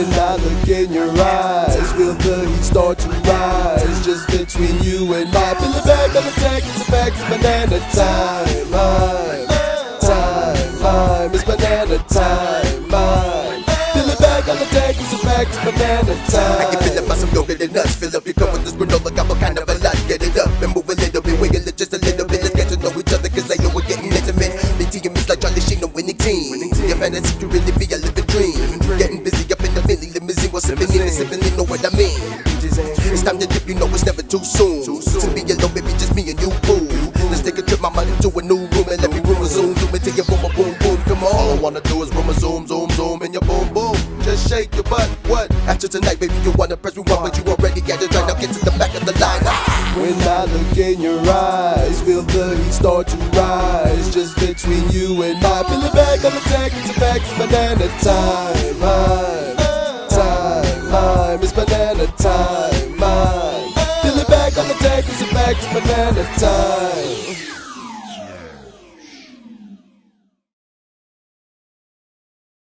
in your eyes. Feel the heat start to rise. Just between you and I. Feel the back of the tank, it's a fact, it's banana time. Time, time, it's banana time. Time. Feel the back of the tank, it's a fact, it's banana time. I can feel about some dope in the nuts. Fill up your cup with this granola, got kind of a lot. Get it up and move a little bit, wiggle it just a little bit. Let's get to know each other, cause later we're getting intimate. The team is like Charlie Sheen, a winning team. Your fantasy to really sipping in and sipping in, know what I mean. It's time to dip, you know it's never too soon. To be alone, baby, just me and you, boo. Let's take a trip, mama, into a new room and let me room a zoom, zoom into your boom, boom, boom. Come on, all I wanna do is room a zoom, zoom, zoom in your boom, boom. Just shake your butt, what? After tonight, baby, you wanna press rewind, but you already got it right. Now get to the back of the line. Ah. When I look in your eyes, feel the heat start to rise. Just between you and I, feel the back of the tank, it's a fact, it's banana time. Time, time, it's banana time. Time. Feel the back of the tank, it's fact, it's banana time.